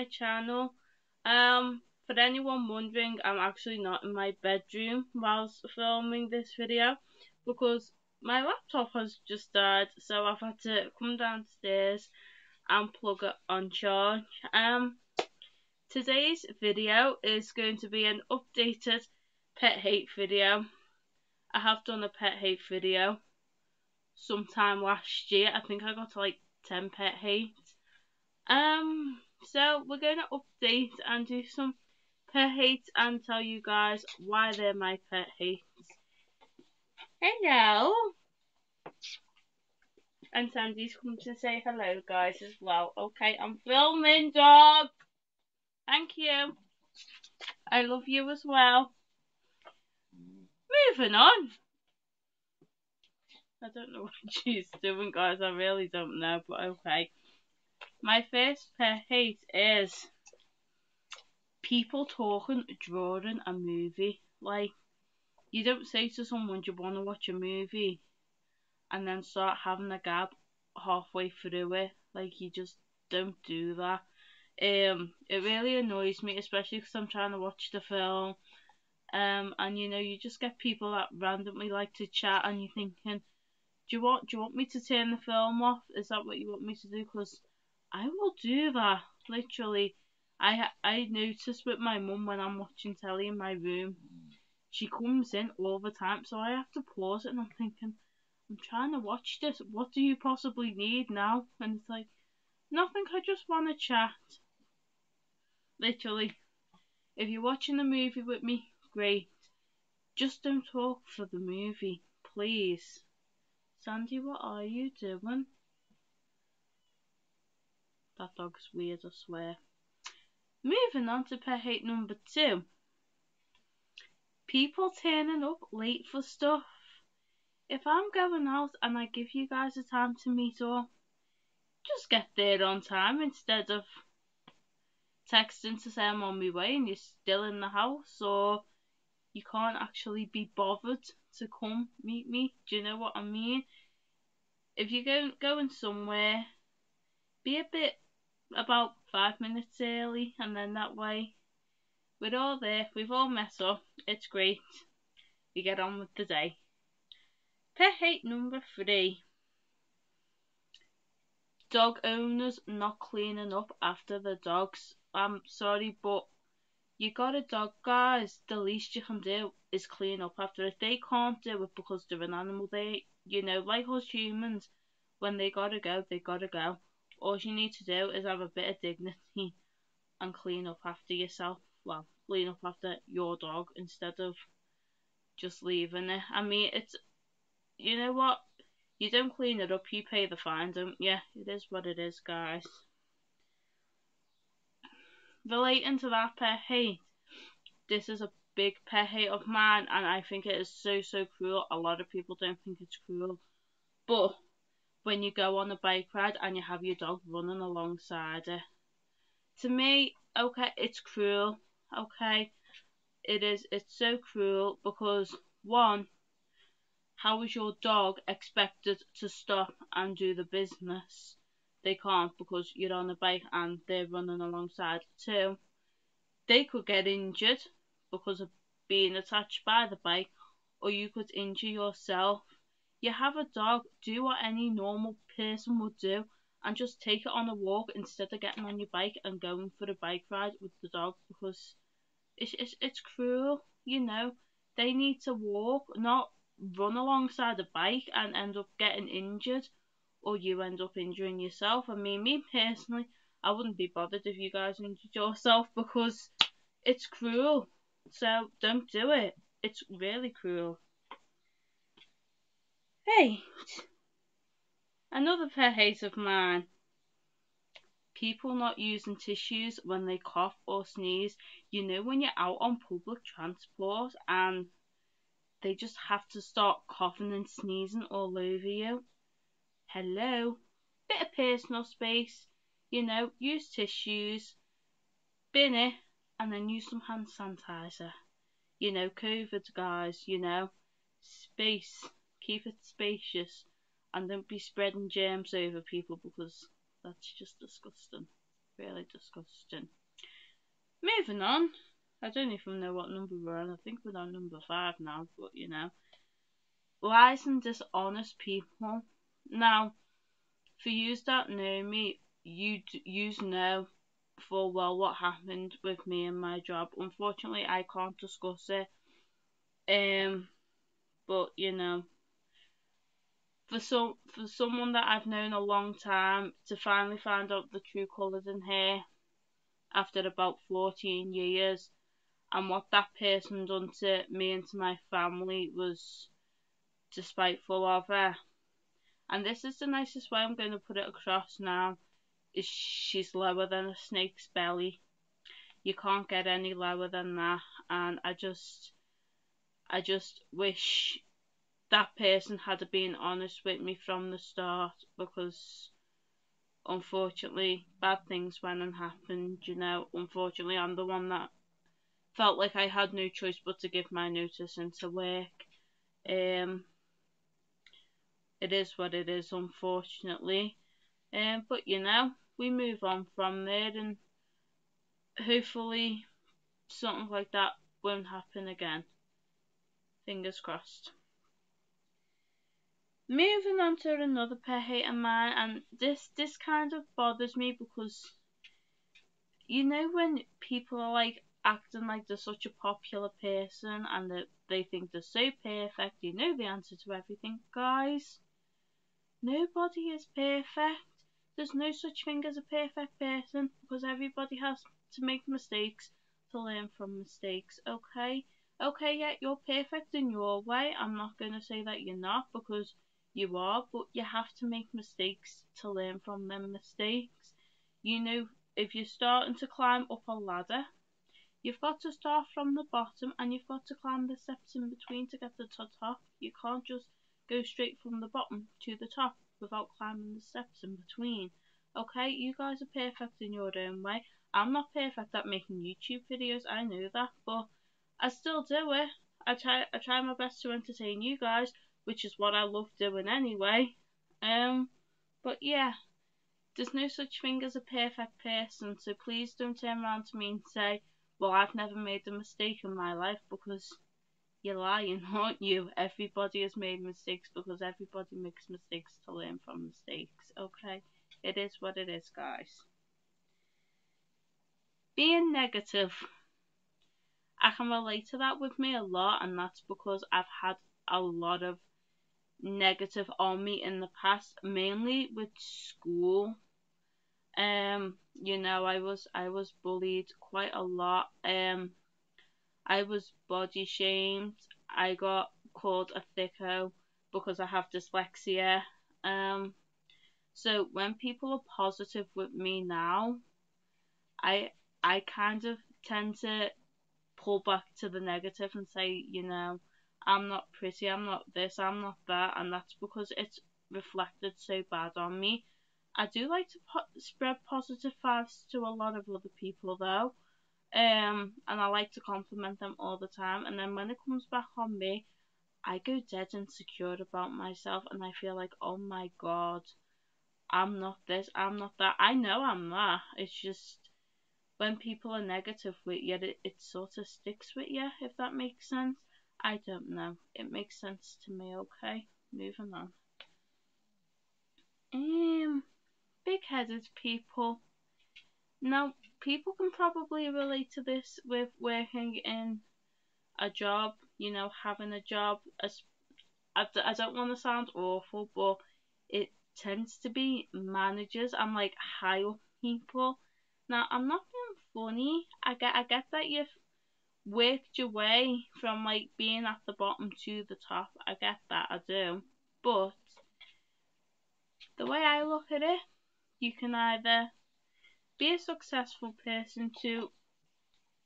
my channel. Um, for anyone wondering, I'm actually not in my bedroom whilst filming this video because my laptop has just died, so I've had to come downstairs and plug it on charge. Um, today's video is going to be an updated pet hate video. I have done a pet hate video sometime last year. I think I got to like 10 pet hates. Um, so we're going to update and do some pet hates and tell you guys why they're my pet hates. Hello! And Sandy's come to say hello guys as well. Okay, I'm filming dog! Thank you. I love you as well. Moving on. I don't know what she's doing, guys. I really don't know, but okay. My first pet hate is people talking during a movie. Like, you don't say to someone, Do you want to watch a movie? And then start having a gab halfway through it. Like, you just don't do that. Um, it really annoys me, especially because I'm trying to watch the film. Um, and you know, you just get people that randomly like to chat, and you're thinking, do you want do you want me to turn the film off? Is that what you want me to do? Because I will do that. Literally, I I notice with my mum when I'm watching telly in my room, she comes in all the time, so I have to pause it, and I'm thinking, I'm trying to watch this. What do you possibly need now? And it's like, nothing. I just want to chat. Literally, if you're watching a movie with me, great. Just don't talk for the movie, please. Sandy, what are you doing? That dog's weird, I swear. Moving on to pet hate number two. People turning up late for stuff. If I'm going out and I give you guys a time to meet up, just get there on time instead of texting to say I'm on my way and you're still in the house or you can't actually be bothered to come meet me. Do you know what I mean? If you're going going somewhere, be a bit about five minutes early, and then that way we're all there. We've all met up. It's great. We get on with the day. Pet hate number three. Dog owners not cleaning up after the dogs. I'm sorry, but you got a dog, guys. The least you can do is clean up after it. They can't do it because they're an animal. They, you know, like us humans, when they gotta go, they gotta go. All you need to do is have a bit of dignity and clean up after yourself. Well, clean up after your dog instead of just leaving it. I mean, it's, you know what? You don't clean it up, you pay the fine, don't you? It is what it is, guys relating to that pet hate, this is a big pet hate of mine, and I think it is so so cruel. A lot of people don't think it's cruel, but when you go on a bike ride and you have your dog running alongside it, to me, okay, it's cruel. Okay, it is. It's so cruel because one, how is your dog expected to stop and do the business? they can't because you're on a bike and they're running alongside too. They could get injured because of being attached by the bike, or you could injure yourself. You have a dog, do what any normal person would do and just take it on a walk instead of getting on your bike and going for a bike ride with the dog because it's, it's, it's cruel, you know. They need to walk, not run alongside a bike and end up getting injured or you end up injuring yourself. I mean, me personally, I wouldn't be bothered if you guys injured yourself because it's cruel. So don't do it. It's really cruel. Hey, another pet hate of mine. People not using tissues when they cough or sneeze. You know when you're out on public transport and they just have to start coughing and sneezing all over you hello, bit of personal space, you know, use tissues, bin it, and then use some hand sanitizer. You know, COVID, guys, you know, space, keep it spacious, and don't be spreading germs over people because that's just disgusting. really disgusting. Moving on. I don't even know what number we're on. I think we're on number five now, but you know. Lies and dishonest people. Now, for you that know me, you you know full well what happened with me and my job. Unfortunately, I can't discuss it. Um, but you know, for some for someone that I've known a long time to finally find out the true colours in her after about 14 years and what that person done to me and to my family was despiteful of her. And this is the nicest way I'm going to put it across now, is she's lower than a snake's belly. You can't get any lower than that, and I just, I just wish that person had been honest with me from the start because unfortunately bad things went and happened you know. Unfortunately i'm the one that felt like i had no choice but to give my notice and to work. Um it is what it is unfortunately. Um but you know we move on from there and hopefully something like that won't happen again. Fingers crossed moving on to another pet hate of mine and this this kind of bothers me because you know when people are like acting like they're such a popular person and that they think they're so perfect you know the answer to everything guys. Nobody is perfect. There's no such thing as a perfect person because everybody has to make mistakes to learn from mistakes okay? Okay yeah you're perfect in your way. I'm not going to say that you're not because you are, but you have to make mistakes to learn from them mistakes. You know, if you're starting to climb up a ladder, you've got to start from the bottom and you've got to climb the steps in between to get to the top. You can't just go straight from the bottom to the top without climbing the steps in between. Okay, you guys are perfect in your own way. I'm not perfect at making YouTube videos, I know that, but I still do it. I try I try my best to entertain you guys, which is what I love doing anyway. Um, but yeah, there's no such thing as a perfect person, so please don't turn around to me and say, well, I've never made a mistake in my life because you're lying, aren't you? Everybody has made mistakes because everybody makes mistakes to learn from mistakes, okay? It is what it is, guys. Being negative. I can relate to that with me a lot, and that's because I've had a lot of negative on me in the past, mainly with school. Um, you know, I was I was bullied quite a lot. Um, I was body shamed. I got called a thicko because I have dyslexia. Um, so when people are positive with me now, I I kind of tend to pull back to the negative and say, you know, I'm not pretty, I'm not this, I'm not that, and that's because it's reflected so bad on me. I do like to po- spread positive vibes to a lot of other people though, um, and I like to compliment them all the time. And then when it comes back on me, I go dead insecure about myself, and I feel like, oh my god, I'm not this, I'm not that. I know I'm that. It's just when people are negative with you, it, it sort of sticks with you, if that makes sense. I don't know. It makes sense to me, okay? Moving on. Um, big headed people. Now, people can probably relate to this with working in a job, you know, having a job. As I, I don't want to sound awful, but it tends to be managers and like up people. Now, I'm not being funny. I get, I get that you've worked your way from like being at the bottom to the top. I get that, I do. But the way I look at it, you can either be a successful person to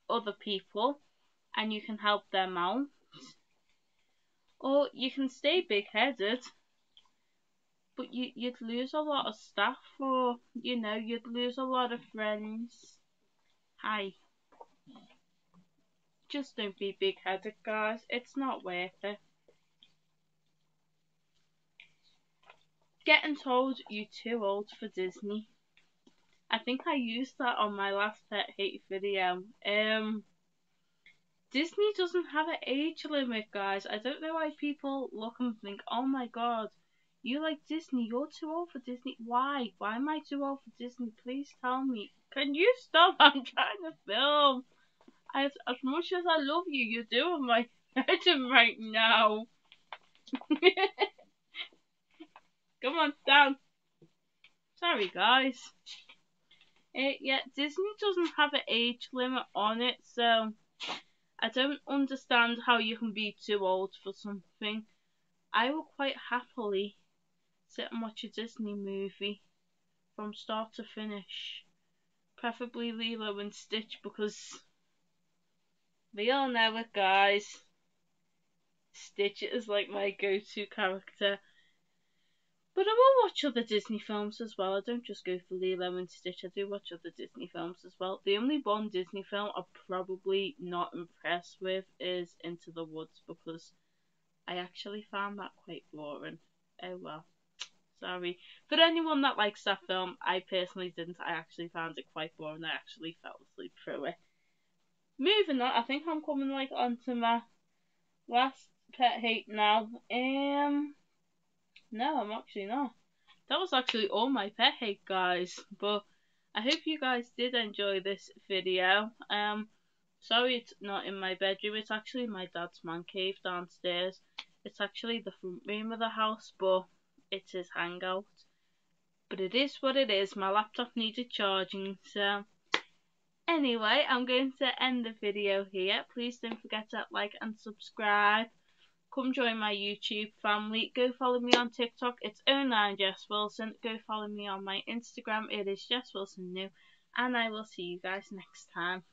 other people and you can help them out, or you can stay big headed but you, you'd lose a lot of staff or you know you'd lose a lot of friends hi just don't be big headed, guys. It's not worth it. Getting told you're too old for Disney. I think I used that on my last pet hate video. Um, Disney doesn't have an age limit, guys. I don't know why people look and think, oh my god, you like Disney, you're too old for Disney. Why? Why am I too old for Disney? Please tell me. Can you stop? I'm trying to film. As, as much as I love you, you're doing my head in right now. Come on, down. Sorry, guys. Uh, yeah, Disney doesn't have an age limit on it, so I don't understand how you can be too old for something. I will quite happily sit and watch a Disney movie from start to finish. Preferably Lilo and Stitch because we all know it, guys. Stitch is like my go to character. But I will watch other Disney films as well. I don't just go for Lilo and Stitch. I do watch other Disney films as well. The only one Disney film I'm probably not impressed with is Into the Woods because I actually found that quite boring. Oh well. Sorry. For anyone that likes that film, I personally didn't. I actually found it quite boring. I actually fell asleep through it. Moving on, I think I'm coming like onto my last pet hate now. Um no, I'm actually not. That was actually all my pet hate, guys. But I hope you guys did enjoy this video. Um, sorry it's not in my bedroom. It's actually my dad's man cave downstairs. It's actually the front room of the house, but it's his hangout. But it is what it is. My laptop needed charging, so... Anyway, I'm going to end the video here. Please don't forget to like and subscribe. Come join my YouTube family. Go follow me on TikTok. It's 09 Jess Wilson. Go follow me on my Instagram. It is Jess Wilson New. And I will see you guys next time.